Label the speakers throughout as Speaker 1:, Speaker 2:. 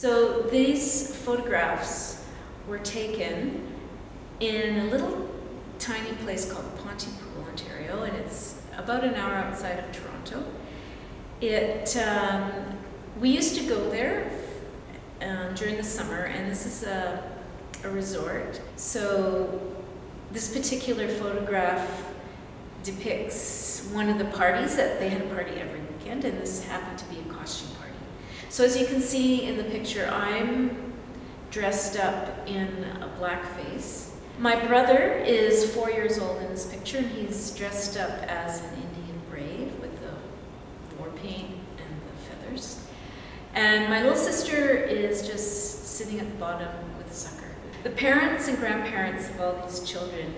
Speaker 1: So these photographs were taken in a little tiny place called Pontypool, Ontario, and it's about an hour outside of Toronto. It, um, we used to go there um, during the summer, and this is a, a resort. So this particular photograph depicts one of the parties that they had a party every weekend, and this happened to be a costume party. So as you can see in the picture, I'm dressed up in a blackface. My brother is four years old in this picture, and he's dressed up as an Indian brave with the war paint and the feathers. And my little sister is just sitting at the bottom with a sucker. The parents and grandparents of all these children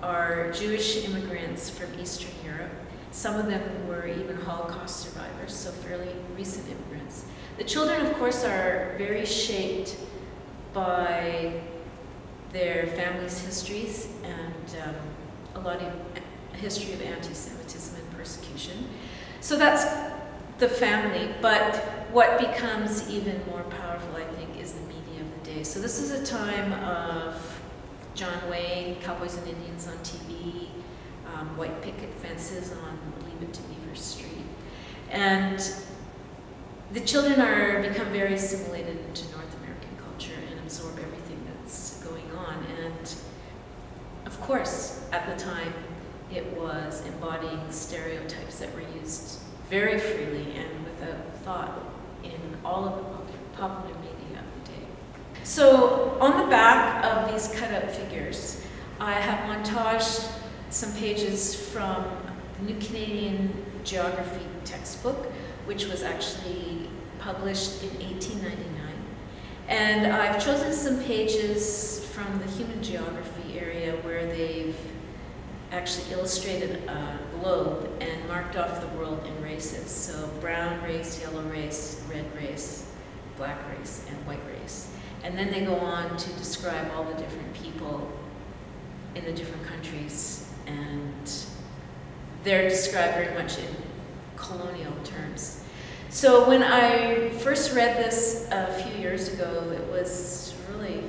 Speaker 1: are Jewish immigrants from Eastern Europe. Some of them were even Holocaust survivors, so fairly recent immigrants. The children, of course, are very shaped by their families' histories and um, a lot of history of anti-Semitism and persecution. So that's the family, but what becomes even more powerful, I think, is the media of the day. So this is a time of John Wayne, Cowboys and Indians on TV, um, white picket fences on Leave It to Beaver Street. And the children are become very assimilated into North American culture and absorb everything going on. And of course, at the time, it was embodying stereotypes that were used very freely and without thought in all of the popular media of the day. So on the back of these cut-out figures, I have montaged some pages from the New Canadian Geography textbook, which was actually published in 1899. And I've chosen some pages from the human geography area where they've actually illustrated a globe and marked off the world in races. So brown race, yellow race, red race, black race, and white race. And then they go on to describe all the different people in the different countries and they're described very much in colonial terms. So when I first read this a few years ago, it was really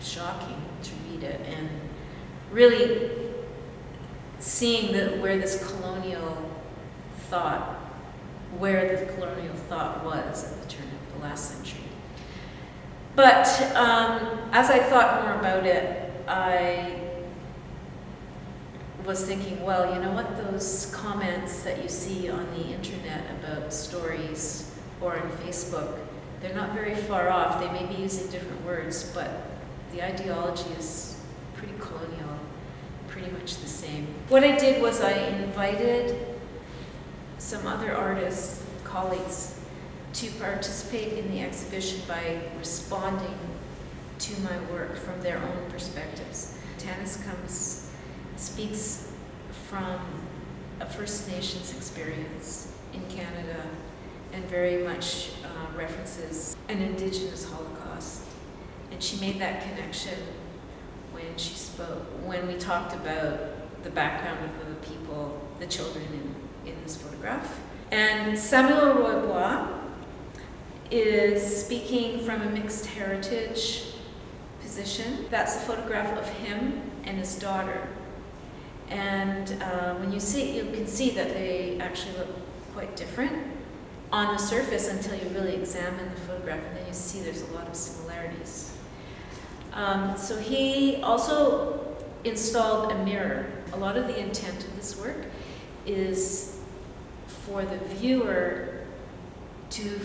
Speaker 1: shocking to read it and really seeing where this colonial thought, where the colonial thought was at the turn of the last century. But um, as I thought more about it, I was thinking, well, you know what, those comments that you see on the internet about stories or on Facebook, they're not very far off. They may be using different words, but the ideology is pretty colonial, pretty much the same. What I did was I invited some other artists, colleagues, to participate in the exhibition by responding to my work from their own perspectives. Tanis comes speaks from a First Nations experience in Canada and very much uh, references an Indigenous Holocaust. And she made that connection when she spoke, when we talked about the background of the people, the children in, in this photograph. And Samuel Roy is speaking from a mixed heritage position. That's a photograph of him and his daughter. And uh, when you see, you can see that they actually look quite different on the surface until you really examine the photograph, and then you see there's a lot of similarities. Um, so he also installed a mirror. A lot of the intent of this work is for the viewer to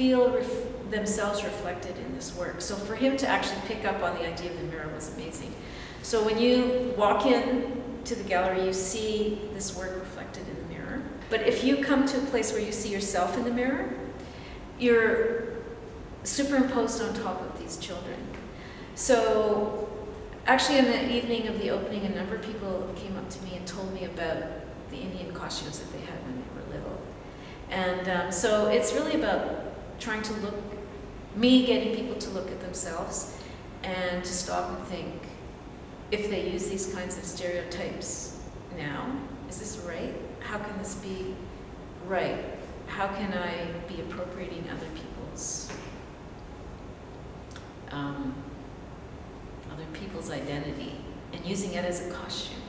Speaker 1: feel ref themselves reflected in this work. So for him to actually pick up on the idea of the mirror was amazing. So when you walk in to the gallery, you see this work reflected in the mirror. But if you come to a place where you see yourself in the mirror, you're superimposed on top of these children. So actually in the evening of the opening, a number of people came up to me and told me about the Indian costumes that they had when they were little. And um, so it's really about trying to look, me getting people to look at themselves and to stop and think if they use these kinds of stereotypes now, is this right? How can this be right? How can I be appropriating other people's um, other people's identity and using it as a costume?